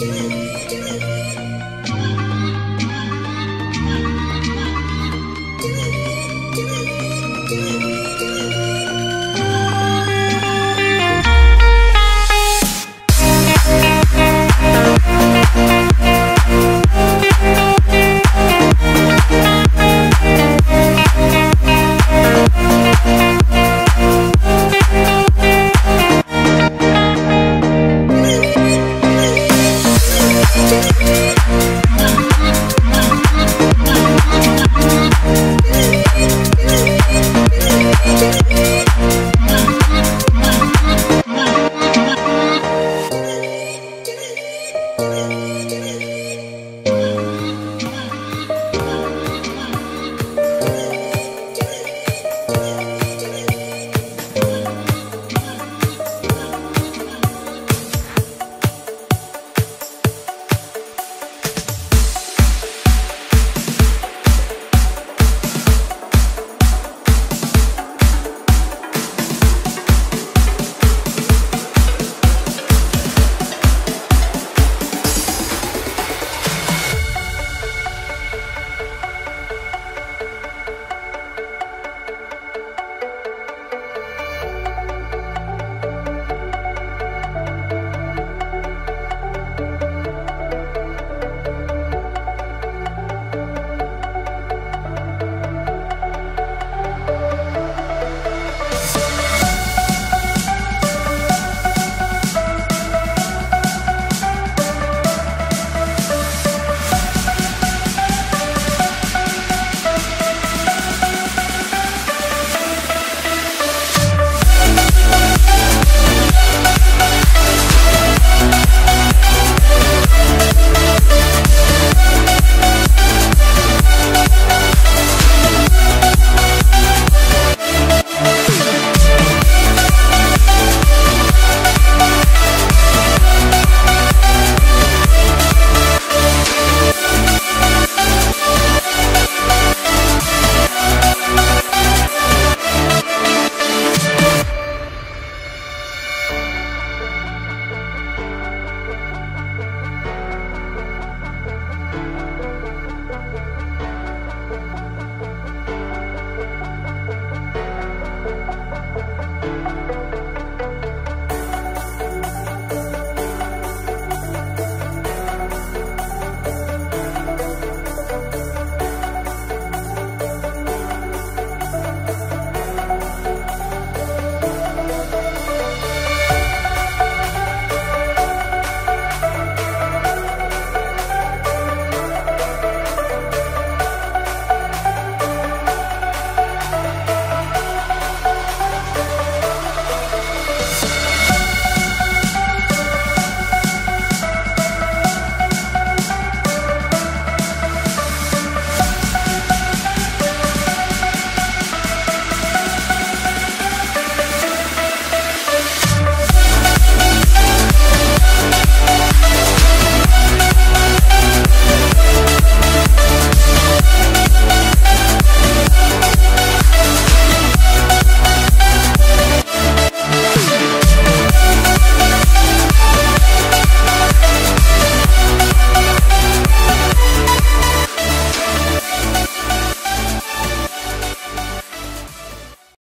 do it.